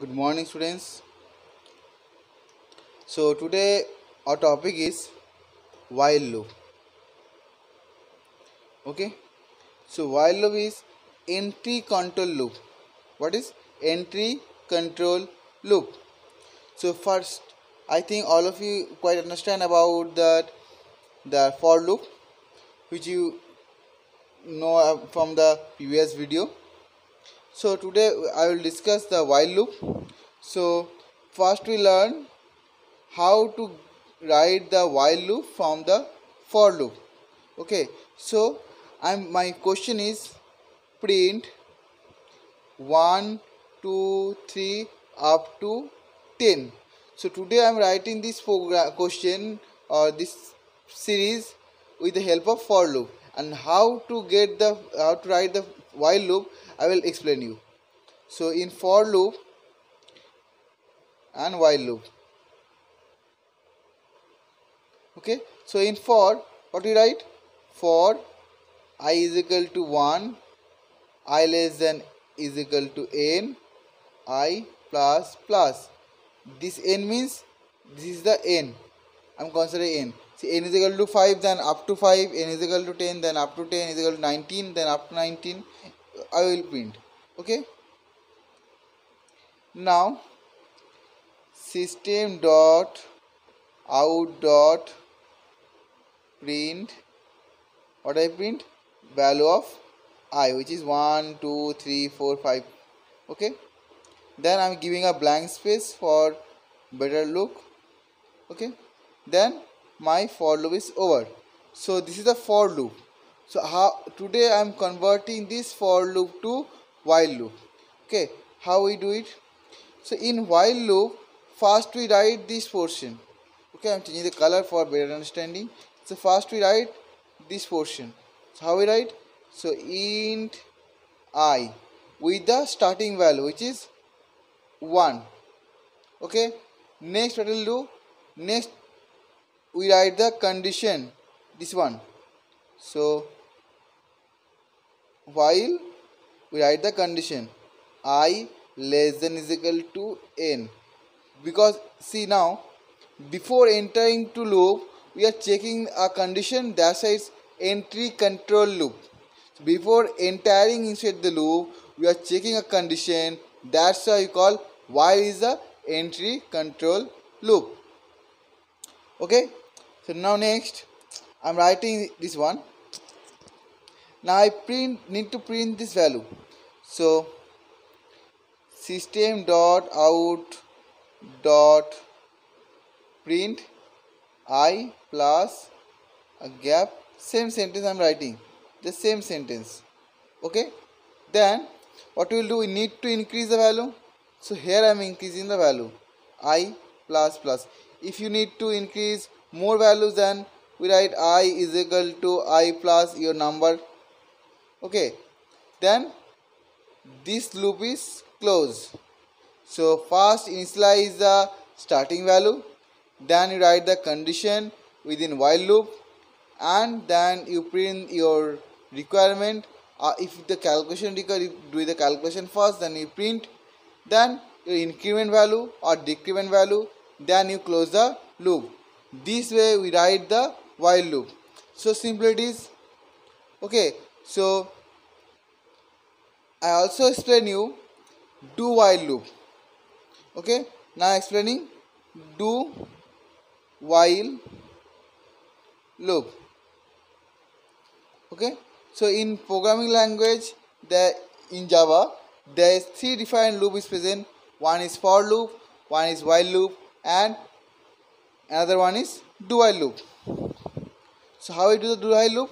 Good morning, students. So, today our topic is while loop. Okay, so while loop is entry control loop. What is entry control loop? So, first, I think all of you quite understand about that the for loop, which you know from the previous video so today i will discuss the while loop. So first we learn how to write the while loop from the for loop. Okay. So i'm my question is print 1 2 3 up to 10 so today i'm writing this program question or this series with the help of for loop. And how to get the how to write the while loop I will explain you. So in for loop and while loop. Okay? So in for what we write? For i is equal to 1 i less than is equal to n i plus plus. This n means this is the n. I'm considering n See n is equal to 5 then up to 5 n is equal to 10 then up to 10 is equal to 19 then up to 19 I will print. Okay? Now system dot out dot print. What I print? Value of i which is 1 2 3 4 5 okay? Then I'm giving a blank space for better look. Okay? Then my for loop is over. So this is the for loop. So how today i am converting this for loop to while loop. Okay how we do it? So in while loop first we write this portion. Okay i'm changing the color for better understanding. So first we write this portion. So how we write? So int i with the starting value which is 1 okay next what will do? Next we write the condition this one. So while we write the condition i less than is equal to n. Because see now before entering to loop we are checking a condition that says entry control loop. Before entering inside the loop we are checking a condition that's why we call while is the entry control loop. Okay so now next i'm writing this one. Now i print need to print this value. So system dot out dot print i plus a gap same sentence i'm writing the same sentence. Okay? Then what we will do we need to increase the value. So here i'm increasing the value i plus plus. If you need to increase more values then we write i is equal to i plus your number. Okay. Then this loop is closed. So first initialize the starting value. Then you write the condition within while loop. And then you print your requirement. Uh, if the calculation require do the calculation first then you print. Then your increment value or decrement value. Then you close the loop this way we write the while loop. So simple it is. Okay so i also explain you do while loop. Okay now explaining do while loop. Okay so in programming language there in java there is three defined loop is present. One is for loop one is while loop and another one is do while loop. So how I do the do while loop?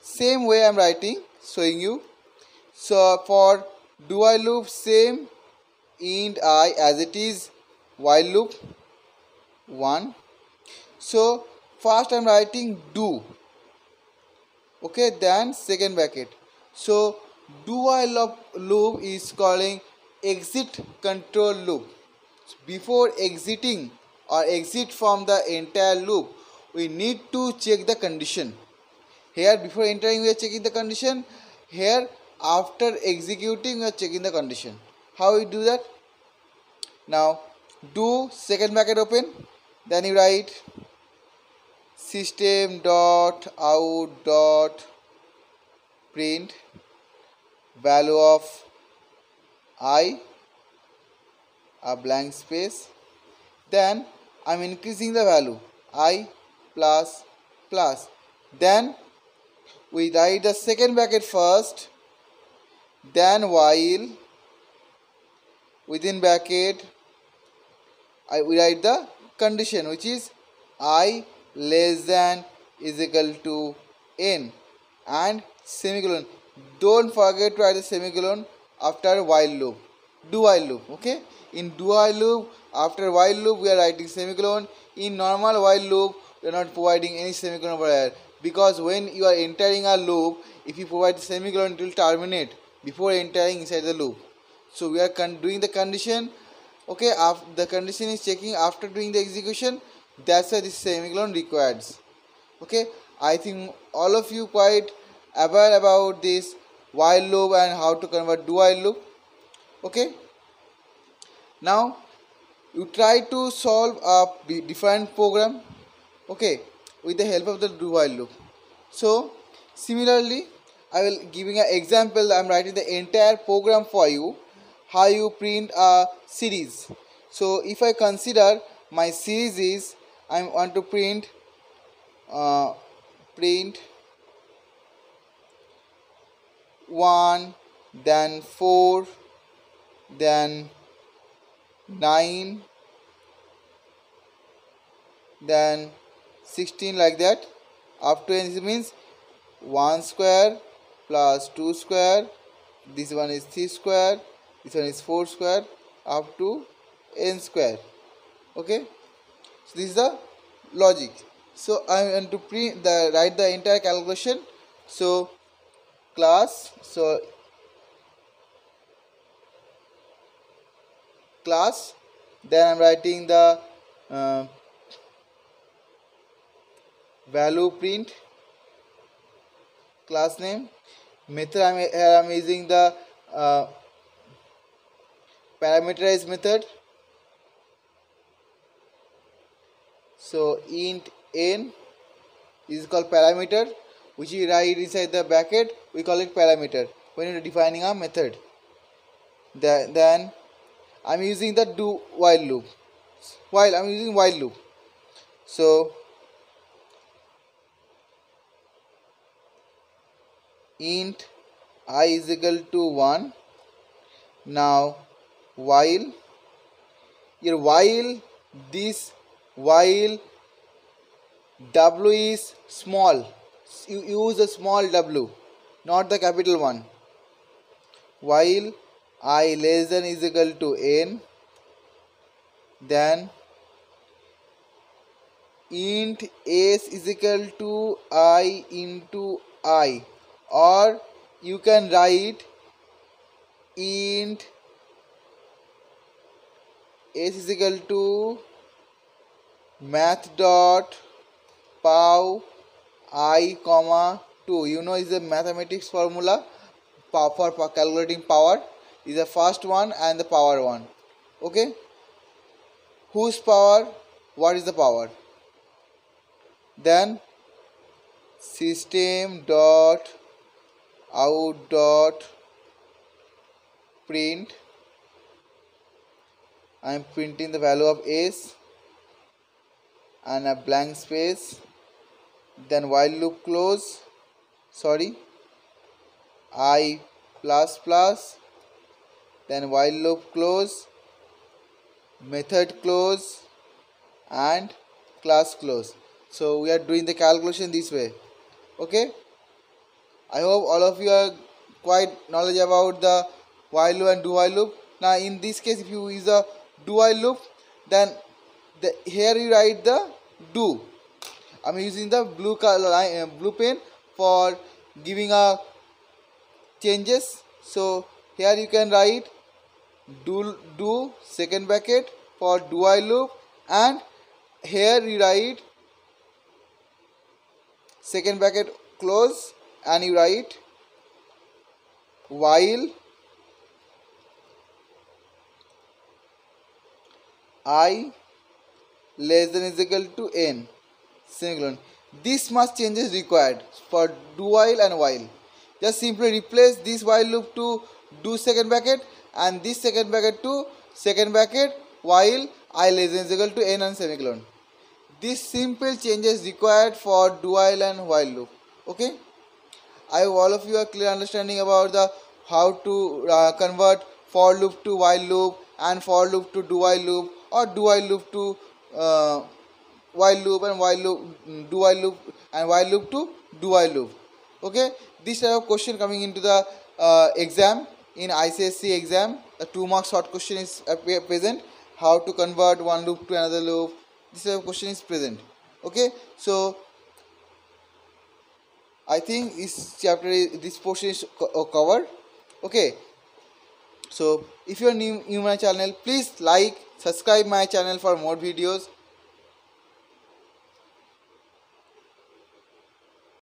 Same way I'm writing showing you. So for do while loop same int i as it is while loop 1 so first I'm writing do. Okay then second bracket. So do while loop is calling exit control loop. Before exiting or exit from the entire loop we need to check the condition. Here before entering we are checking the condition. Here after executing we are checking the condition. How we do that? Now do second bracket open then you write system dot out dot print value of i a blank space. Then I'm increasing the value i plus plus. Then we write the second bracket first then while within bracket I we write the condition which is i less than is equal to n and semicolon. Don't forget to write the semicolon after while loop do while loop okay? In do while loop after while loop we are writing semicolon. In normal while loop we are not providing any semicolon over here. Because when you are entering a loop if you provide semicolon it will terminate before entering inside the loop. So we are doing the condition okay? After the condition is checking after doing the execution. That's why this semicolon requires okay? I think all of you quite aware about this while loop and how to convert do while loop okay? Now you try to solve a different program okay with the help of the do while loop. So similarly i will giving an example i'm writing the entire program for you how you print a series. So if i consider my series is i want to print uh, print 1 then 4 then 9 then 16 like that. Up to n means 1 square plus 2 square. This one is 3 square. This one is 4 square. Up to n square. Okay? So this is the logic. So I want to print the write the entire calculation. So class so class. Then I'm writing the uh, value print class name. Method I'm, here I'm using the uh, parameterized method. So int n is called parameter which we write inside the bracket. We call it parameter when you're defining a method. Then I'm using the do while loop. While I'm using while loop. So int i is equal to 1 now while here while this while w is small. You use a small w not the capital one. While i less than is equal to n then int s is equal to i into i. Or you can write int s is equal to math dot pow i comma 2 you know is a mathematics formula for calculating power is the first one and the power one. Okay? Whose power? What is the power? Then system dot out dot print. I am printing the value of s and a blank space. Then while loop close sorry i plus plus then while loop close method close and class close. So we are doing the calculation this way. Okay? I hope all of you are quite knowledge about the while loop and do while loop. Now in this case if you use a do while loop then the here you write the do. I'm using the blue color uh, blue pen for giving a changes. So here you can write do do second bracket for do while loop and here you write second bracket close and you write while i less than is equal to n. Semicolon. This much changes required for do while and while. Just simply replace this while loop to do second bracket and this second bracket to second bracket while i less than is equal to n and semicolon. This simple changes required for do while and while loop. Okay? I hope all of you are clear understanding about the how to uh, convert for loop to while loop and for loop to do while loop or do while loop to uh, while loop and while loop mm, do while loop and while loop to do while loop. Okay? This type of question coming into the uh, exam in ICSE exam a two mark short question is uh, present. How to convert one loop to another loop. This question is present. Okay? So I think this chapter is, this portion is uh, covered. Okay? So if you are new, in my channel please like subscribe my channel for more videos